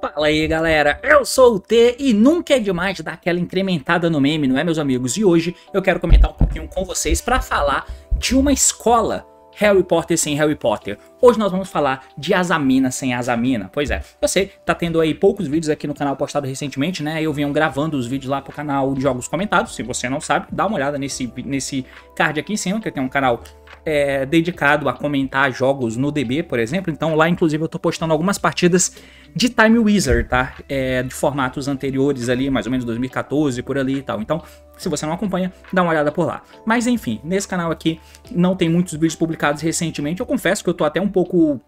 Fala aí galera, eu sou o T e nunca é demais dar aquela incrementada no meme, não é meus amigos? E hoje eu quero comentar um pouquinho com vocês para falar de uma escola Harry Potter sem Harry Potter. Hoje nós vamos falar de Azamina sem Azamina. Pois é, eu sei, tá tendo aí poucos vídeos aqui no canal postado recentemente, né? Eu venho gravando os vídeos lá pro canal de Jogos Comentados. Se você não sabe, dá uma olhada nesse, nesse card aqui em cima, que tem um canal é, dedicado a comentar jogos no DB, por exemplo. Então lá, inclusive, eu tô postando algumas partidas de Time Wizard, tá? É, de formatos anteriores ali, mais ou menos 2014, por ali e tal. Então, se você não acompanha, dá uma olhada por lá. Mas enfim, nesse canal aqui não tem muitos vídeos publicados recentemente. Eu confesso que eu tô até um pouco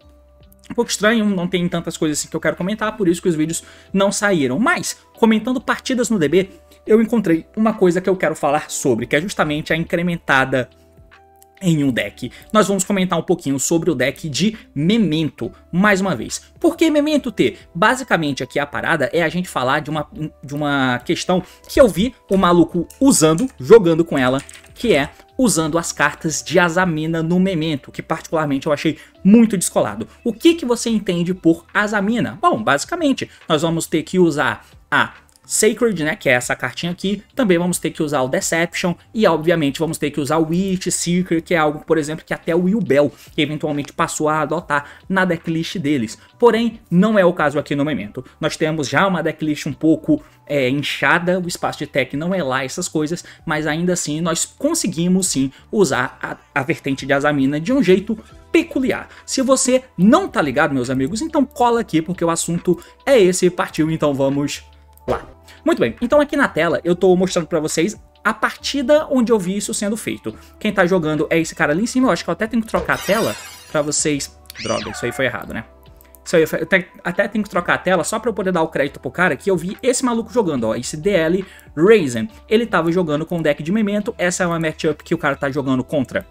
um pouco estranho, não tem tantas coisas assim que eu quero comentar, por isso que os vídeos não saíram. Mas, comentando partidas no DB, eu encontrei uma coisa que eu quero falar sobre, que é justamente a incrementada em um deck. Nós vamos comentar um pouquinho sobre o deck de Memento, mais uma vez. Por que Memento T? Basicamente aqui a parada é a gente falar de uma, de uma questão que eu vi o maluco usando, jogando com ela, que é usando as cartas de Azamina no Memento, que particularmente eu achei muito descolado. O que, que você entende por Azamina? Bom, basicamente, nós vamos ter que usar a Sacred, né, que é essa cartinha aqui, também vamos ter que usar o Deception e obviamente vamos ter que usar o Witch, Seeker, que é algo, por exemplo, que até o Will Bell eventualmente passou a adotar na decklist deles. Porém, não é o caso aqui no momento. Nós temos já uma decklist um pouco é, inchada, o espaço de tech não é lá essas coisas, mas ainda assim nós conseguimos sim usar a, a vertente de Azamina de um jeito peculiar. Se você não tá ligado, meus amigos, então cola aqui porque o assunto é esse, partiu, então vamos lá. Muito bem, então aqui na tela eu tô mostrando para vocês a partida onde eu vi isso sendo feito. Quem tá jogando é esse cara ali em cima, eu acho que eu até tenho que trocar a tela para vocês... Droga, isso aí foi errado, né? Isso aí, eu até, até tenho que trocar a tela só para eu poder dar o crédito pro cara que eu vi esse maluco jogando, ó, esse DL Raisin. Ele tava jogando com o deck de Memento, essa é uma matchup que o cara tá jogando contra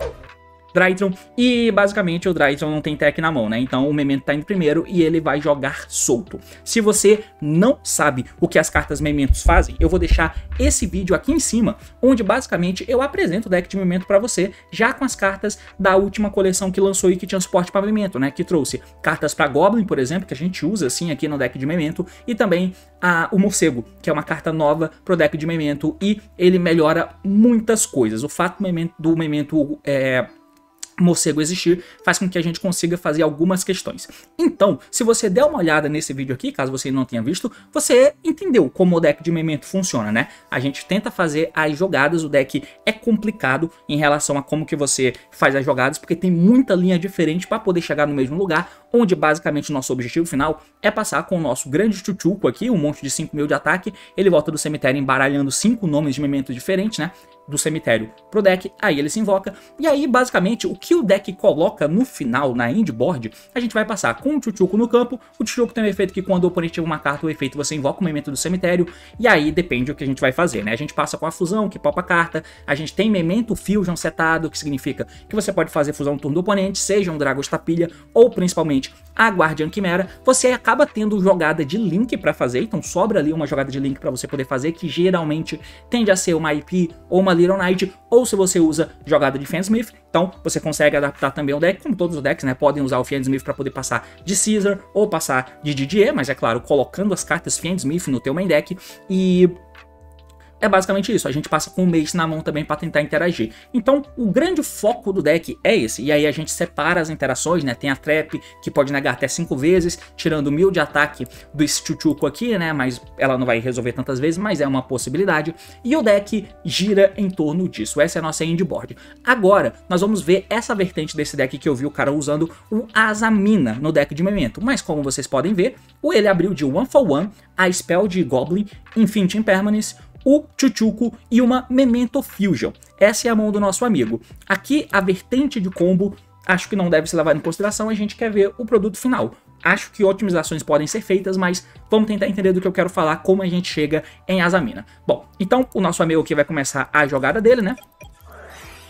Drytron, e basicamente o Drytron não tem tech na mão, né? Então o Memento tá indo primeiro e ele vai jogar solto. Se você não sabe o que as cartas Mementos fazem, eu vou deixar esse vídeo aqui em cima, onde basicamente eu apresento o deck de Memento para você, já com as cartas da última coleção que lançou e que tinha suporte para Memento, né? Que trouxe cartas para Goblin, por exemplo, que a gente usa assim aqui no deck de Memento, e também a, o Morcego, que é uma carta nova pro deck de Memento, e ele melhora muitas coisas. O fato do Memento, do Memento é, morcego existir, faz com que a gente consiga fazer algumas questões. Então, se você der uma olhada nesse vídeo aqui, caso você não tenha visto, você entendeu como o deck de Memento funciona, né? A gente tenta fazer as jogadas, o deck é complicado em relação a como que você faz as jogadas, porque tem muita linha diferente para poder chegar no mesmo lugar, onde basicamente o nosso objetivo final é passar com o nosso grande chuchuco aqui, um monte de 5 mil de ataque, ele volta do cemitério embaralhando cinco nomes de Memento diferentes, né? Do cemitério pro deck, aí ele se invoca, e aí basicamente o que o deck coloca no final, na end board, a gente vai passar com o Chuchuco no campo, o Chuchuco tem um efeito que quando o oponente tiver uma carta, o efeito você invoca o memento do cemitério, e aí depende do que a gente vai fazer, né? A gente passa com a fusão, que popa a carta, a gente tem memento fusion setado, que significa que você pode fazer fusão no turno do oponente, seja um Dragos Tapilha, ou principalmente a Guardian Quimera, você acaba tendo jogada de link para fazer, então sobra ali uma jogada de link para você poder fazer, que geralmente tende a ser uma IP ou uma Little Knight, ou se você usa jogada de Fansmith, então você consegue adaptar também o deck, como todos os decks, né? Podem usar o Fansmith para poder passar de Caesar ou passar de Didier, mas é claro, colocando as cartas Fansmith no teu main deck e é basicamente isso, a gente passa com o Mace na mão também para tentar interagir. Então, o grande foco do deck é esse, e aí a gente separa as interações, né? Tem a Trap, que pode negar até 5 vezes, tirando mil de ataque do Chuchuco aqui, né? Mas ela não vai resolver tantas vezes, mas é uma possibilidade. E o deck gira em torno disso, essa é a nossa end board. Agora, nós vamos ver essa vertente desse deck que eu vi o cara usando o Azamina no deck de momento. Mas como vocês podem ver, o ele abriu de One for One, a Spell de Goblin, Infinite Impermanence, o Chuchuco e uma Memento Fusion. Essa é a mão do nosso amigo. Aqui a vertente de combo acho que não deve ser levada em consideração, a gente quer ver o produto final. Acho que otimizações podem ser feitas, mas vamos tentar entender do que eu quero falar, como a gente chega em Azamina. Bom, então o nosso amigo aqui vai começar a jogada dele, né?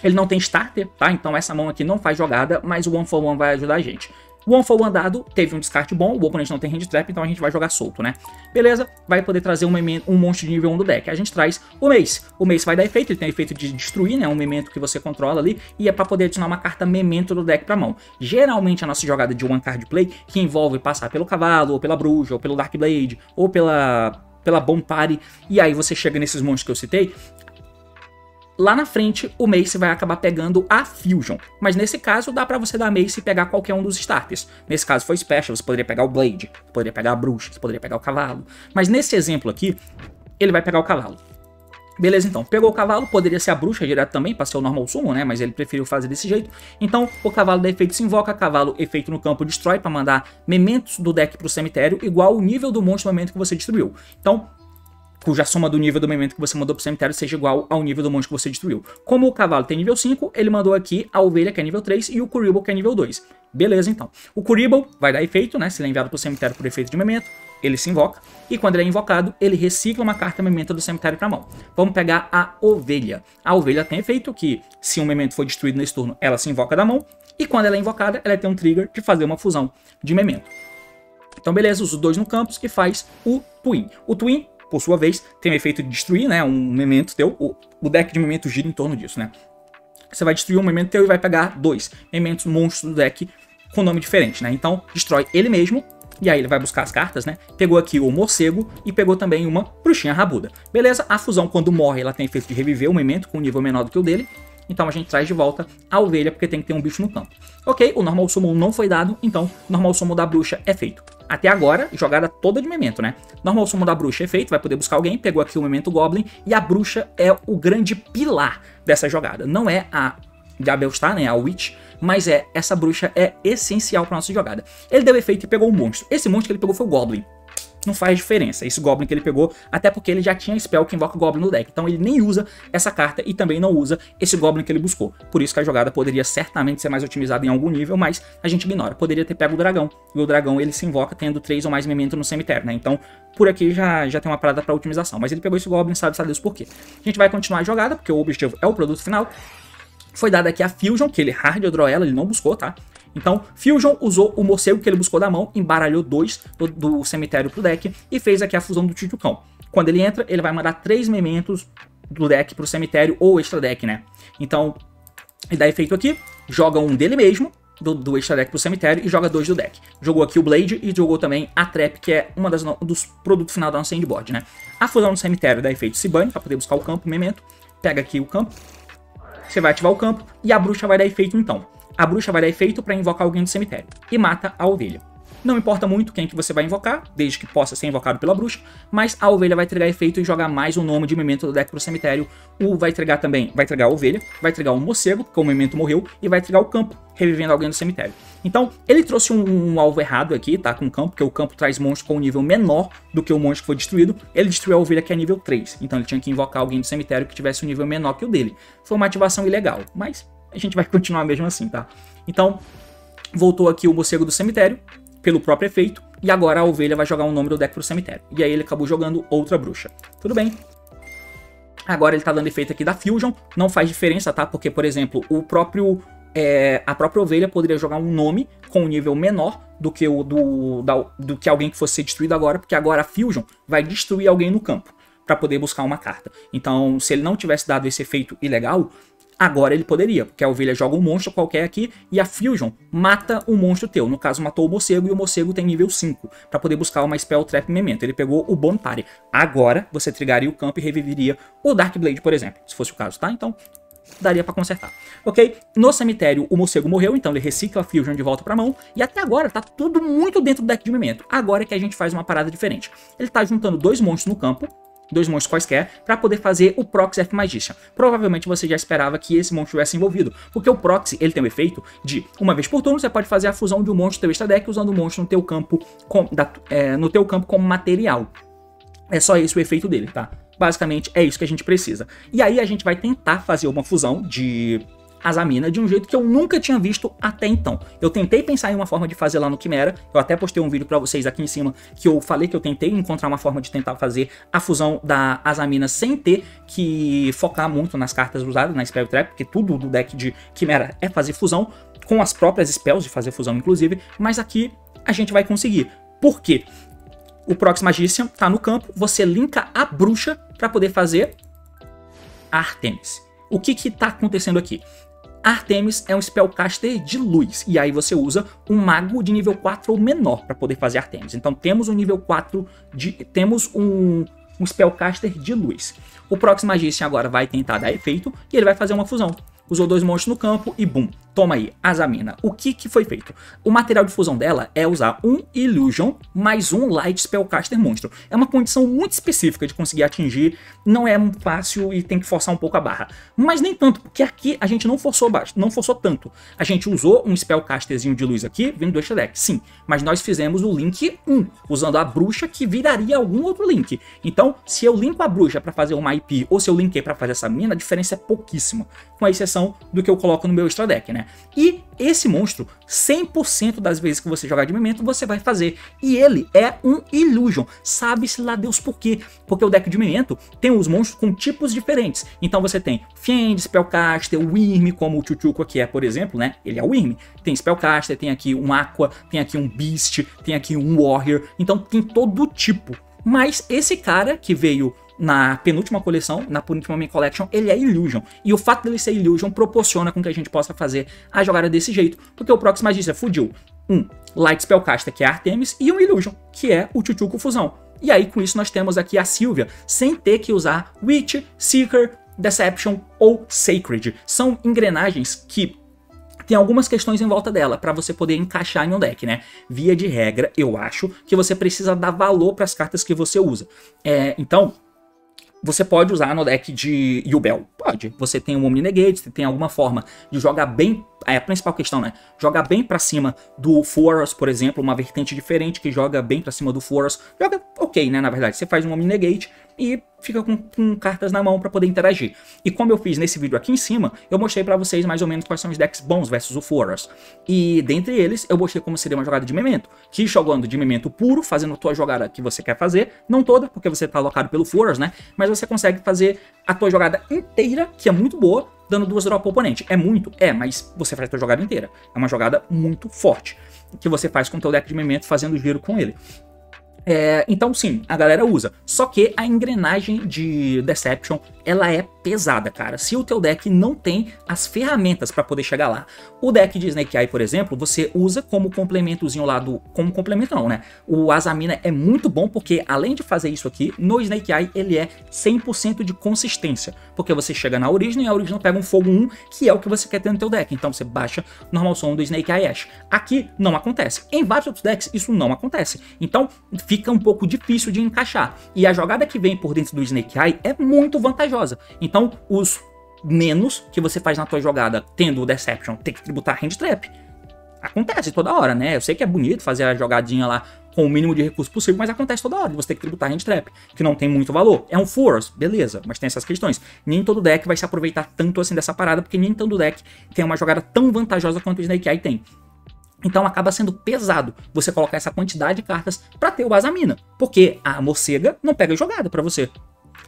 Ele não tem starter, tá? Então essa mão aqui não faz jogada, mas o One for One vai ajudar a gente. O One for One dado teve um descarte bom, o oponente não tem hand trap, então a gente vai jogar solto, né? Beleza, vai poder trazer um, um monstro de nível 1 do deck. A gente traz o Mace. O Mace vai dar efeito, ele tem efeito de destruir, né? Um memento que você controla ali, e é para poder adicionar uma carta memento do deck pra mão. Geralmente a nossa jogada de One Card Play, que envolve passar pelo cavalo, ou pela bruxa, ou pelo Dark Blade, ou pela pela Party, e aí você chega nesses monstros que eu citei, lá na frente o Mace vai acabar pegando a Fusion. Mas nesse caso dá para você dar Mace e pegar qualquer um dos starters. Nesse caso foi Special, você poderia pegar o Blade, poderia pegar a Bruxa, você poderia pegar o Cavalo. Mas nesse exemplo aqui, ele vai pegar o Cavalo. Beleza, então. Pegou o cavalo, poderia ser a bruxa direto também, para ser o normal sumo, né? Mas ele preferiu fazer desse jeito. Então, o cavalo da efeito se invoca, cavalo efeito no campo destrói para mandar mementos do deck pro cemitério, igual o nível do monstro momento que você destruiu. Então, cuja soma do nível do momento que você mandou pro cemitério seja igual ao nível do monstro que você destruiu. Como o cavalo tem nível 5, ele mandou aqui a ovelha, que é nível 3, e o Kuribo, que é nível 2. Beleza, então. O Kuribo vai dar efeito, né? Se ele é enviado pro cemitério por efeito de memento, ele se invoca. E quando ele é invocado, ele recicla uma carta memento do cemitério pra mão. Vamos pegar a ovelha. A ovelha tem efeito que, se um memento for destruído nesse turno, ela se invoca da mão. E quando ela é invocada, ela tem um trigger de fazer uma fusão de memento. Então, beleza, os dois no campus que faz o Twin. O Twin por sua vez, tem o efeito de destruir, né? Um memento teu. O, o deck de memento gira em torno disso, né? Você vai destruir um memento teu e vai pegar dois mementos monstros do deck com nome diferente, né? Então, destrói ele mesmo. E aí ele vai buscar as cartas, né? Pegou aqui o morcego e pegou também uma bruxinha rabuda. Beleza? A fusão, quando morre, ela tem efeito de reviver o memento com um nível menor do que o dele. Então a gente traz de volta a ovelha porque tem que ter um bicho no campo. Ok, o normal summon não foi dado, então o normal summon da bruxa é feito. Até agora, jogada toda de memento, né? Normal summon da bruxa é feito, vai poder buscar alguém, pegou aqui o memento Goblin, e a bruxa é o grande pilar dessa jogada. Não é a Gabelstar, né, a Witch, mas é, essa bruxa é essencial para nossa jogada. Ele deu efeito e pegou um monstro. Esse monstro que ele pegou foi o Goblin não faz diferença. Esse Goblin que ele pegou, até porque ele já tinha spell que invoca Goblin no deck. Então ele nem usa essa carta e também não usa esse Goblin que ele buscou. Por isso que a jogada poderia certamente ser mais otimizada em algum nível, mas a gente ignora. Poderia ter pego o dragão. E o dragão ele se invoca tendo três ou mais memento no cemitério, né? Então por aqui já, já tem uma parada para otimização. Mas ele pegou esse Goblin, sabe, sabe Deus por quê. A gente vai continuar a jogada, porque o objetivo é o produto final. Foi dada aqui a Fusion, que ele hard draw ela, ele não buscou, tá? Então, Fusion usou o morcego que ele buscou da mão, embaralhou dois do, do cemitério pro deck e fez aqui a fusão do Titucão. Quando ele entra, ele vai mandar três mementos do deck pro cemitério ou extra deck, né? Então, ele dá efeito aqui, joga um dele mesmo, do, do extra deck pro cemitério e joga dois do deck. Jogou aqui o Blade e jogou também a Trap, que é das dos produtos final da nossa endboard, né? A fusão no cemitério dá efeito Sibane, para poder buscar o campo, memento. Pega aqui o campo, você vai ativar o campo e a bruxa vai dar efeito então a bruxa vai dar efeito para invocar alguém do cemitério e mata a ovelha. Não importa muito quem que você vai invocar, desde que possa ser invocado pela bruxa, mas a ovelha vai entregar efeito e jogar mais um nome de memento do deck pro cemitério. O vai entregar também, vai entregar a ovelha, vai entregar o um morcego, porque o memento morreu, e vai entregar o campo, revivendo alguém do cemitério. Então, ele trouxe um, um, alvo errado aqui, tá? Com o campo, porque o campo traz monstros com um nível menor do que o monstro que foi destruído. Ele destruiu a ovelha que é nível 3, então ele tinha que invocar alguém do cemitério que tivesse um nível menor que o dele. Foi uma ativação ilegal, mas a gente vai continuar mesmo assim, tá? Então, voltou aqui o morcego do cemitério, pelo próprio efeito, e agora a ovelha vai jogar um nome do deck pro cemitério. E aí ele acabou jogando outra bruxa. Tudo bem. Agora ele tá dando efeito aqui da Fusion, não faz diferença, tá? Porque, por exemplo, o próprio é, a própria ovelha poderia jogar um nome com um nível menor do que o do, da, do que alguém que fosse destruído agora, porque agora a Fusion vai destruir alguém no campo para poder buscar uma carta. Então, se ele não tivesse dado esse efeito ilegal, Agora ele poderia, porque a ovelha joga um monstro qualquer aqui e a Fusion mata um monstro teu. No caso, matou o morcego e o morcego tem nível 5 para poder buscar uma Spell Trap Memento. Ele pegou o Bone Party. Agora você trigaria o campo e reviveria o Dark Blade, por exemplo, se fosse o caso, tá? Então daria para consertar. Ok? No cemitério, o morcego morreu, então ele recicla a Fusion de volta pra mão. E até agora tá tudo muito dentro do deck de memento. Agora é que a gente faz uma parada diferente. Ele tá juntando dois monstros no campo, dois monstros quaisquer, para poder fazer o Proxy F Magician. Provavelmente você já esperava que esse monstro estivesse envolvido, porque o Proxy ele tem o efeito de, uma vez por turno, você pode fazer a fusão de um monstro do teu extra deck usando o monstro no teu campo, com, da, é, no teu campo como material. É só esse o efeito dele, tá? Basicamente é isso que a gente precisa. E aí a gente vai tentar fazer uma fusão de Azamina de um jeito que eu nunca tinha visto até então. Eu tentei pensar em uma forma de fazer lá no Quimera, eu até postei um vídeo para vocês aqui em cima que eu falei que eu tentei encontrar uma forma de tentar fazer a fusão da Azamina sem ter que focar muito nas cartas usadas na Spell Trap, porque tudo do deck de Quimera é fazer fusão, com as próprias spells de fazer fusão inclusive, mas aqui a gente vai conseguir. Por quê? O Prox Magician tá no campo, você linka a bruxa para poder fazer Artemis. O que que tá acontecendo aqui? Artemis é um spellcaster de luz, e aí você usa um mago de nível 4 ou menor para poder fazer Artemis. Então temos um nível 4 de temos um um spellcaster de luz. O Prox Magician agora vai tentar dar efeito e ele vai fazer uma fusão usou dois monstros no campo e bum, toma aí, Azamina. O que que foi feito? O material de fusão dela é usar um Illusion mais um Light Spellcaster Monstro. É uma condição muito específica de conseguir atingir, não é fácil e tem que forçar um pouco a barra. Mas nem tanto, porque aqui a gente não forçou baixo, não forçou tanto. A gente usou um Spellcasterzinho de luz aqui, vindo do extra sim, mas nós fizemos o link 1, usando a bruxa que viraria algum outro link. Então, se eu linko a bruxa para fazer uma IP ou se eu linkei para fazer essa mina, a diferença é pouquíssima, com exceção do que eu coloco no meu extra deck, né? E esse monstro, 100% das vezes que você jogar de memento, você vai fazer. E ele é um Illusion. Sabe-se lá Deus por quê? Porque o deck de memento tem os monstros com tipos diferentes. Então você tem Fiend, Spellcaster, Wyrm, como o Chuchuco aqui é, por exemplo, né? Ele é Wyrm. Tem Spellcaster, tem aqui um Aqua, tem aqui um Beast, tem aqui um Warrior. Então tem todo tipo. Mas esse cara que veio na penúltima coleção, na penúltima main collection, ele é Illusion. E o fato dele ser Illusion proporciona com que a gente possa fazer a jogada desse jeito, porque o Prox Magista fugiu um Light Spellcaster, que é Artemis, e um Illusion, que é o Chuchuco Fusão. E aí, com isso, nós temos aqui a Sylvia, sem ter que usar Witch, Seeker, Deception ou Sacred. São engrenagens que tem algumas questões em volta dela para você poder encaixar em um deck, né? Via de regra, eu acho que você precisa dar valor para as cartas que você usa. É, então, você pode usar no deck de Yubel? Pode. Você tem um Omni Negate, você tem alguma forma de jogar bem. É a principal questão, né? Jogar bem para cima do Forest, por exemplo, uma vertente diferente que joga bem para cima do Forest. Joga ok, né? Na verdade, você faz um Omni Negate e fica com, com cartas na mão para poder interagir. E como eu fiz nesse vídeo aqui em cima, eu mostrei para vocês mais ou menos quais são os decks bons versus o Forest. E dentre eles, eu mostrei como seria uma jogada de memento, que jogando de memento puro, fazendo a tua jogada que você quer fazer, não toda, porque você tá alocado pelo Forest, né? Mas você consegue fazer a tua jogada inteira, que é muito boa, dando duas drop pro oponente. É muito? É, mas você faz a tua jogada inteira. É uma jogada muito forte, que você faz com o teu deck de memento, fazendo giro com ele. É, então sim, a galera usa. Só que a engrenagem de Deception, ela é pesada, cara. Se o teu deck não tem as ferramentas para poder chegar lá. O deck de Snake Eye, por exemplo, você usa como complementozinho lá do... Como complemento não, né? O Azamina é muito bom porque, além de fazer isso aqui, no Snake Eye ele é 100% de consistência. Porque você chega na origem e a origem pega um fogo 1, que é o que você quer ter no teu deck. Então você baixa normal som do Snake Eye Ash. Aqui não acontece. Em vários outros decks isso não acontece. Então fica um pouco difícil de encaixar. E a jogada que vem por dentro do Snake Eye é muito vantajosa. Então, os menos que você faz na tua jogada tendo o Deception, tem que tributar Hand Trap. Acontece toda hora, né? Eu sei que é bonito fazer a jogadinha lá com o mínimo de recurso possível, mas acontece toda hora você ter que tributar Hand Trap, que não tem muito valor. É um Force, beleza, mas tem essas questões. Nem todo deck vai se aproveitar tanto assim dessa parada, porque nem todo deck tem uma jogada tão vantajosa quanto o Snake Eye tem. Então acaba sendo pesado você colocar essa quantidade de cartas para ter o Azamina, porque a morcega não pega jogada para você.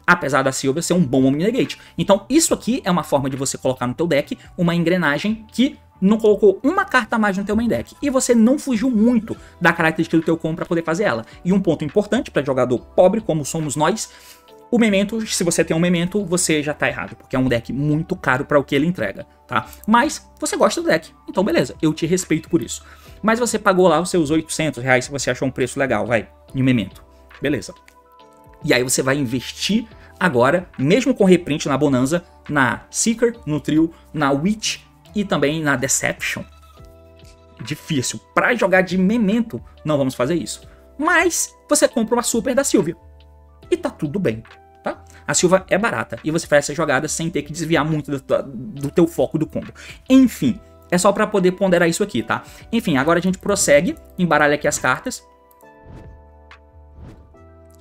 Apesar da Silvia ser um bom Omnigate. Então isso aqui é uma forma de você colocar no teu deck uma engrenagem que não colocou uma carta a mais no teu main deck. E você não fugiu muito da característica do teu combo para poder fazer ela. E um ponto importante para jogador pobre, como somos nós, o Memento, se você tem um Memento, você já tá errado, porque é um deck muito caro para o que ele entrega, tá? Mas você gosta do deck, então beleza, eu te respeito por isso. Mas você pagou lá os seus 800 reais se você achou um preço legal, vai, em Memento. Beleza. E aí você vai investir agora, mesmo com reprint na Bonanza, na Seeker, no Trio, na Witch e também na Deception. Difícil. Para jogar de Memento, não vamos fazer isso. Mas você compra uma Super da Sylvia e tá tudo bem, tá? A Silva é barata e você faz essa jogada sem ter que desviar muito do, do teu foco do combo. Enfim, é só para poder ponderar isso aqui, tá? Enfim, agora a gente prossegue, embaralha aqui as cartas.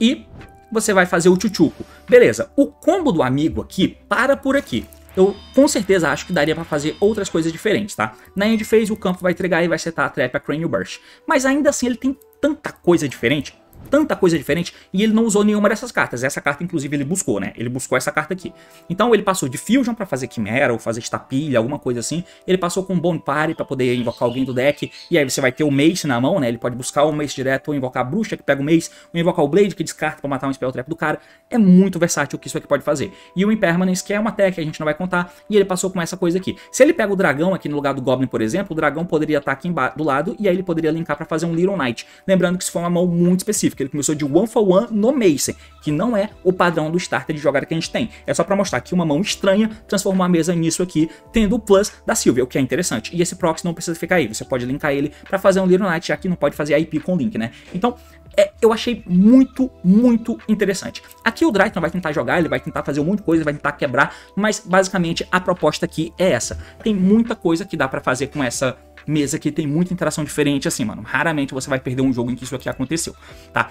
E você vai fazer o tchutchuco. Beleza, o combo do amigo aqui para por aqui. eu com certeza acho que daria para fazer outras coisas diferentes, tá? Na end phase o campo vai entregar e vai setar a trap a Cranial Burst. Mas ainda assim ele tem tanta coisa diferente tanta coisa diferente e ele não usou nenhuma dessas cartas. Essa carta, inclusive, ele buscou, né? Ele buscou essa carta aqui. Então ele passou de Fusion para fazer Quimera ou fazer Estapilha, alguma coisa assim. Ele passou com Party para poder invocar alguém do deck. E aí você vai ter o Mace na mão, né? Ele pode buscar o Mace direto ou invocar a Bruxa que pega o Mace, ou invocar o Blade que descarta para matar um Spell Trap do cara. É muito versátil o que isso aqui pode fazer. E o Impermanence, que é uma tech que a gente não vai contar, e ele passou com essa coisa aqui. Se ele pega o dragão aqui no lugar do Goblin, por exemplo, o dragão poderia estar aqui do lado e aí ele poderia linkar para fazer um Little Knight. Lembrando que isso foi uma mão muito específica. Ele começou de One for One no Mason, que não é o padrão do starter de jogada que a gente tem. É só para mostrar que uma mão estranha transformou a mesa nisso aqui, tendo o plus da Sylvia, o que é interessante. E esse proxy não precisa ficar aí, você pode linkar ele para fazer um Little Knight, já que não pode fazer IP com link, né? Então, é, eu achei muito, muito interessante. Aqui o Drayton vai tentar jogar, ele vai tentar fazer um monte de coisa, vai tentar quebrar, mas basicamente a proposta aqui é essa. Tem muita coisa que dá para fazer com essa mesa que tem muita interação diferente assim, mano. Raramente você vai perder um jogo em que isso aqui aconteceu, tá?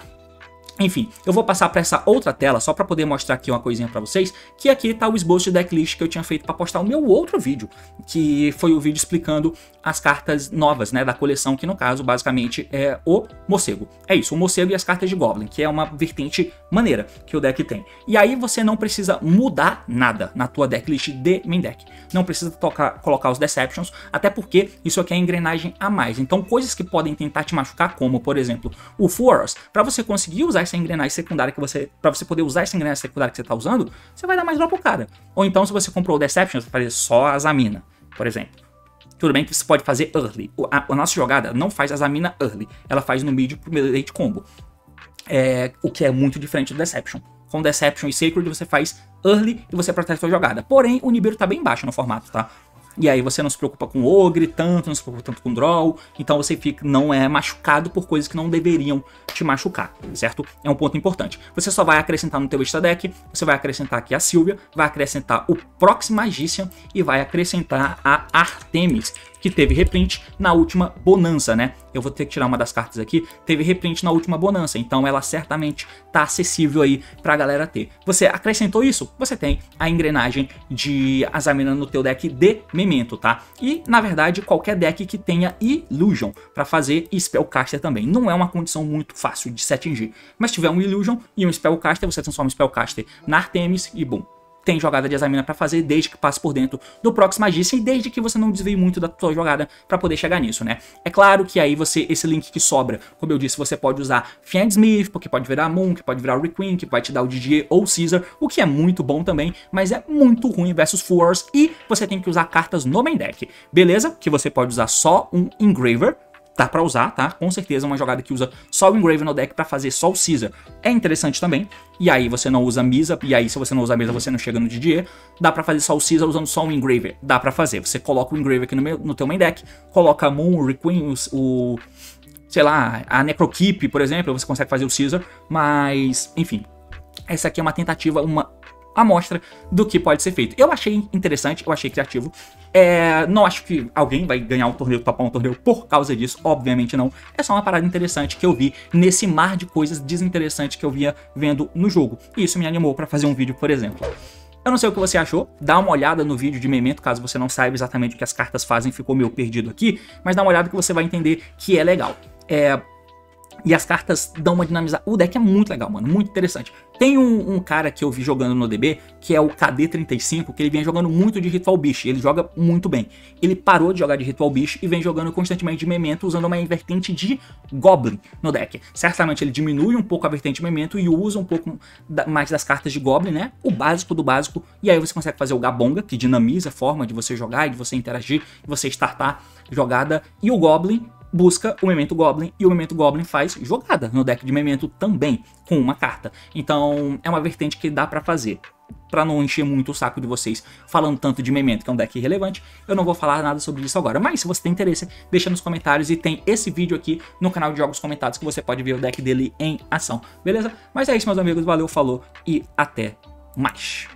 Enfim, eu vou passar para essa outra tela só para poder mostrar aqui uma coisinha para vocês, que aqui está o esboço de decklist que eu tinha feito para postar o meu outro vídeo, que foi o vídeo explicando as cartas novas, né, da coleção, que no caso basicamente é o morcego. É isso, o morcego e as cartas de Goblin, que é uma vertente maneira que o deck tem. E aí você não precisa mudar nada na tua decklist de main deck. Não precisa tocar, colocar os Deceptions, até porque isso aqui é engrenagem a mais. Então coisas que podem tentar te machucar, como por exemplo o Force, para você conseguir usar essa engrenagem secundária que você. para você poder usar essa engrenagem secundária que você tá usando, você vai dar mais drop pro cara. Ou então, se você comprou o Deception, você vai fazer só a Zamina, por exemplo. Tudo bem que você pode fazer early. A, a nossa jogada não faz a Zamina early. Ela faz no mid pro late combo. É, o que é muito diferente do Deception. Com Deception e Sacred você faz early e você protege sua jogada. Porém, o Nibiru tá bem baixo no formato, tá? E aí você não se preocupa com ogre tanto, não se preocupa tanto com draw, então você fica, não é machucado por coisas que não deveriam te machucar, certo? É um ponto importante. Você só vai acrescentar no teu extra deck, você vai acrescentar aqui a Sylvia, vai acrescentar o Proxy Magician e vai acrescentar a Artemis, que teve reprint na última Bonança, né? Eu vou ter que tirar uma das cartas aqui. Teve reprint na última Bonança, então ela certamente tá acessível aí pra galera ter. Você acrescentou isso? Você tem a engrenagem de Azamina no teu deck de Memento, tá? E, na verdade, qualquer deck que tenha Illusion para fazer Spellcaster também. Não é uma condição muito fácil de se atingir, mas tiver um Illusion e um Spellcaster, você transforma o Spellcaster na Artemis e boom, tem jogada de examina para fazer desde que passe por dentro do Prox Magician e desde que você não desvie muito da sua jogada para poder chegar nisso, né? É claro que aí você, esse link que sobra, como eu disse, você pode usar Fiend Smith, porque pode virar Moon, que pode virar o Queen, que vai te dar o DJ ou Caesar, o que é muito bom também, mas é muito ruim versus Force e você tem que usar cartas no main deck, beleza? Que você pode usar só um Engraver, dá para usar, tá? Com certeza uma jogada que usa só o Engrave no deck para fazer só o Caesar é interessante também. E aí você não usa Misa, e aí se você não usa Misa você não chega no Didier. Dá para fazer só o Caesar usando só o Engraver. Dá para fazer. Você coloca o Engraver aqui no, meu, no teu main deck, coloca a Moon, o Requiem, o, sei lá, a Necrokeep, por exemplo, você consegue fazer o Caesar, mas enfim. Essa aqui é uma tentativa, uma amostra do que pode ser feito. Eu achei interessante, eu achei criativo. É, não acho que alguém vai ganhar um torneio, topar um torneio por causa disso, obviamente não. É só uma parada interessante que eu vi nesse mar de coisas desinteressantes que eu via vendo no jogo. E isso me animou para fazer um vídeo, por exemplo. Eu não sei o que você achou, dá uma olhada no vídeo de Memento, caso você não saiba exatamente o que as cartas fazem, ficou meio perdido aqui, mas dá uma olhada que você vai entender que é legal. É, e as cartas dão uma dinamizada. O deck é muito legal, mano. Muito interessante. Tem um, um, cara que eu vi jogando no DB, que é o KD35, que ele vem jogando muito de Ritual Beast. Ele joga muito bem. Ele parou de jogar de Ritual Beast e vem jogando constantemente de Memento, usando uma vertente de Goblin no deck. Certamente ele diminui um pouco a vertente de Memento e usa um pouco mais das cartas de Goblin, né? O básico do básico. E aí você consegue fazer o Gabonga, que dinamiza a forma de você jogar e de você interagir, de você startar jogada. E o Goblin, busca o Memento Goblin e o Memento Goblin faz jogada no deck de Memento também, com uma carta. Então é uma vertente que dá para fazer. Para não encher muito o saco de vocês falando tanto de Memento, que é um deck irrelevante, eu não vou falar nada sobre isso agora. Mas se você tem interesse, deixa nos comentários e tem esse vídeo aqui no canal de Jogos Comentados que você pode ver o deck dele em ação, beleza? Mas é isso, meus amigos, valeu, falou e até mais.